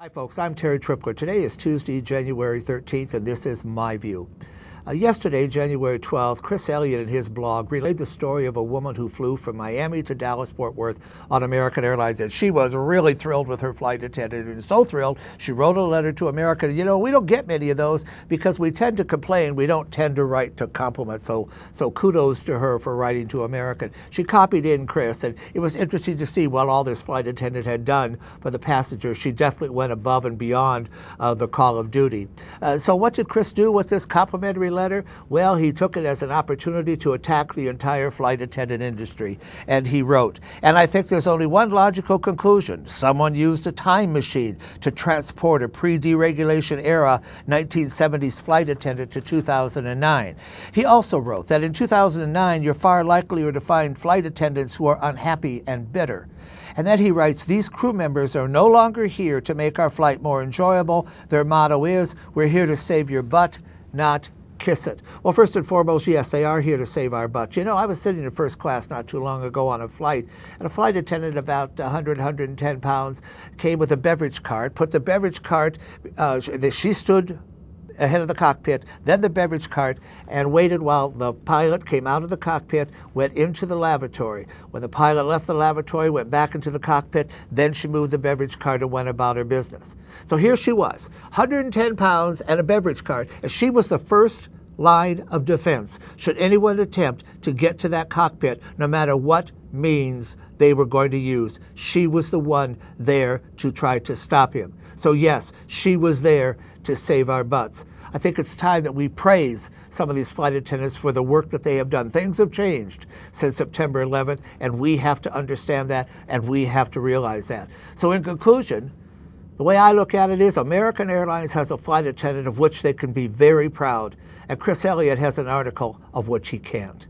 Hi, folks. I'm Terry Trippler. Today is Tuesday, January 13th, and this is My View. Uh, yesterday, January 12th, Chris Elliott in his blog relayed the story of a woman who flew from Miami to Dallas Fort Worth on American Airlines, and she was really thrilled with her flight attendant. And so thrilled, she wrote a letter to American. You know, we don't get many of those because we tend to complain. We don't tend to write to compliment. So, so kudos to her for writing to American. She copied in Chris, and it was interesting to see what all this flight attendant had done for the passengers. She definitely went above and beyond uh, the call of duty. Uh, so, what did Chris do with this complimentary letter? Well, he took it as an opportunity to attack the entire flight attendant industry. And he wrote, and I think there's only one logical conclusion. Someone used a time machine to transport a pre deregulation era 1970s flight attendant to 2009. He also wrote that in 2009, you're far likelier to find flight attendants who are unhappy and bitter. And then he writes, These crew members are no longer here to make our flight more enjoyable. Their motto is, We're here to save your butt, not kiss it. Well, first and foremost, yes, they are here to save our butts. You know, I was sitting in first class not too long ago on a flight, and a flight attendant about 100, 110 pounds came with a beverage cart, put the beverage cart, uh, she stood ahead of the cockpit, then the beverage cart, and waited while the pilot came out of the cockpit, went into the lavatory. When the pilot left the lavatory, went back into the cockpit, then she moved the beverage cart and went about her business. So here she was, 110 pounds and a beverage cart, and she was the first line of defense should anyone attempt to get to that cockpit, no matter what means they were going to use. She was the one there to try to stop him. So, yes, she was there to save our butts. I think it's time that we praise some of these flight attendants for the work that they have done. Things have changed since September 11th, and we have to understand that and we have to realize that. So, in conclusion, the way I look at it is American Airlines has a flight attendant of which they can be very proud, and Chris Elliott has an article of which he can't.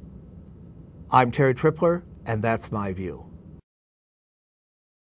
I'm Terry Trippler, and that's my view.